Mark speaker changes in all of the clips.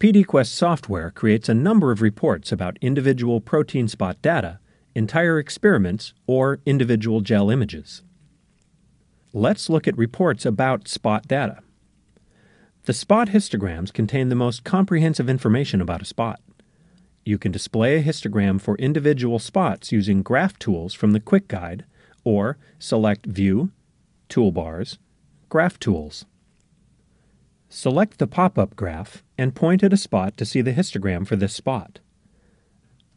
Speaker 1: PDQuest software creates a number of reports about individual protein spot data, entire experiments, or individual gel images. Let's look at reports about spot data. The spot histograms contain the most comprehensive information about a spot. You can display a histogram for individual spots using graph tools from the Quick Guide or select View, Toolbars, Graph Tools. Select the pop-up graph and point at a spot to see the histogram for this spot.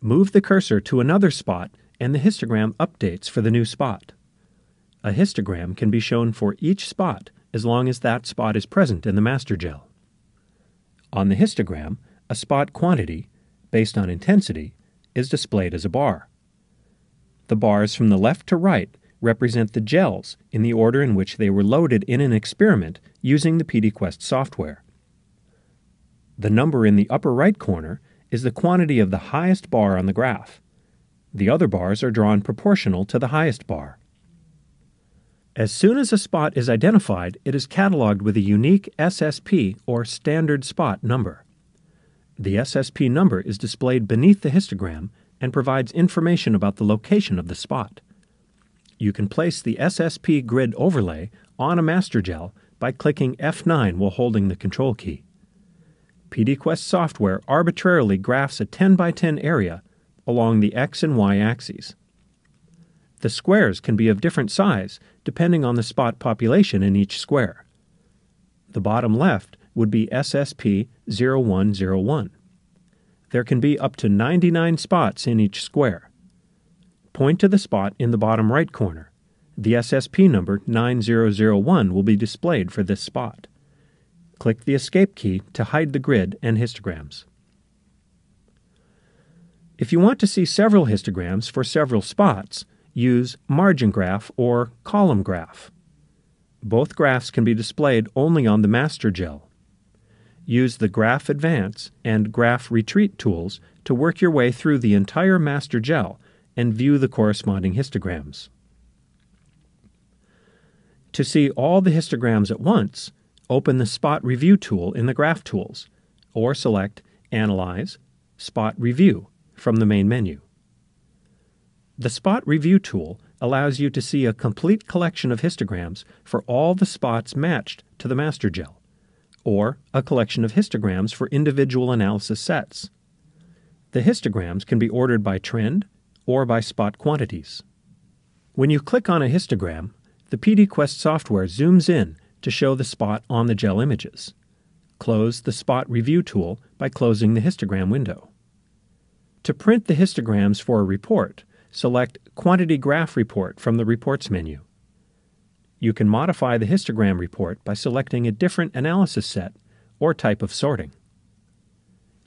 Speaker 1: Move the cursor to another spot and the histogram updates for the new spot. A histogram can be shown for each spot as long as that spot is present in the master gel. On the histogram, a spot quantity, based on intensity, is displayed as a bar. The bars from the left to right represent the gels in the order in which they were loaded in an experiment using the PDQuest software. The number in the upper right corner is the quantity of the highest bar on the graph. The other bars are drawn proportional to the highest bar. As soon as a spot is identified, it is cataloged with a unique SSP or standard spot number. The SSP number is displayed beneath the histogram and provides information about the location of the spot you can place the SSP grid overlay on a master gel by clicking F9 while holding the control key. PDQuest software arbitrarily graphs a 10 by 10 area along the X and Y axes. The squares can be of different size depending on the spot population in each square. The bottom left would be SSP 0101. There can be up to 99 spots in each square point to the spot in the bottom right corner. The SSP number 9001 will be displayed for this spot. Click the Escape key to hide the grid and histograms. If you want to see several histograms for several spots, use Margin Graph or Column Graph. Both graphs can be displayed only on the master gel. Use the Graph Advance and Graph Retreat tools to work your way through the entire master gel and view the corresponding histograms. To see all the histograms at once, open the Spot Review tool in the Graph Tools, or select Analyze, Spot Review from the main menu. The Spot Review tool allows you to see a complete collection of histograms for all the spots matched to the master gel, or a collection of histograms for individual analysis sets. The histograms can be ordered by trend, or by spot quantities. When you click on a histogram, the PDQuest software zooms in to show the spot on the gel images. Close the Spot Review tool by closing the histogram window. To print the histograms for a report, select Quantity Graph Report from the Reports menu. You can modify the histogram report by selecting a different analysis set or type of sorting.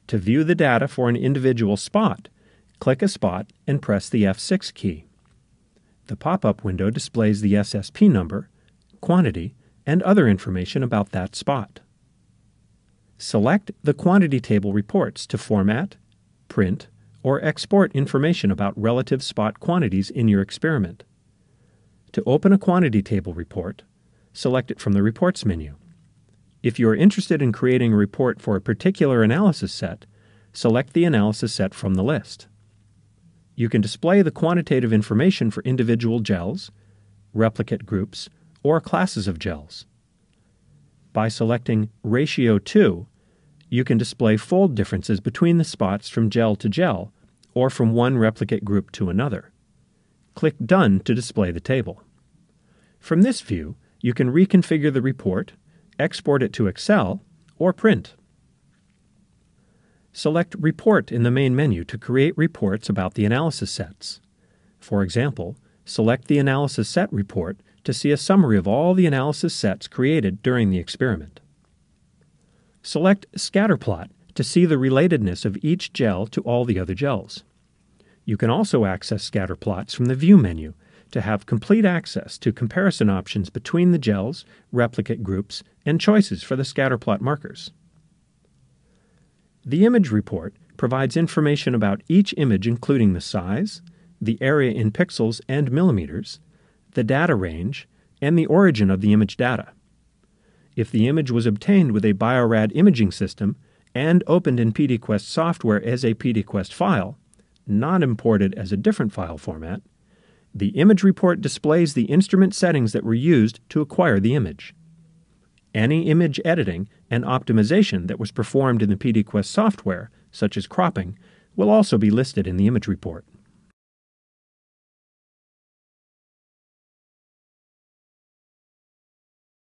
Speaker 1: To view the data for an individual spot, Click a spot and press the F6 key. The pop-up window displays the SSP number, quantity, and other information about that spot. Select the quantity table reports to format, print, or export information about relative spot quantities in your experiment. To open a quantity table report, select it from the Reports menu. If you are interested in creating a report for a particular analysis set, select the analysis set from the list. You can display the quantitative information for individual gels, replicate groups, or classes of gels. By selecting Ratio 2, you can display fold differences between the spots from gel to gel or from one replicate group to another. Click Done to display the table. From this view, you can reconfigure the report, export it to Excel, or print. Select Report in the main menu to create reports about the analysis sets. For example, select the Analysis Set report to see a summary of all the analysis sets created during the experiment. Select Scatterplot to see the relatedness of each gel to all the other gels. You can also access scatterplots from the View menu to have complete access to comparison options between the gels, replicate groups, and choices for the scatterplot markers. The image report provides information about each image including the size, the area in pixels and millimeters, the data range, and the origin of the image data. If the image was obtained with a Bio-Rad imaging system, and opened in PDQuest software as a PDQuest file, not imported as a different file format, the image report displays the instrument settings that were used to acquire the image. Any image editing and optimization that was performed in the PDQuest software, such as cropping, will also be listed in the image report.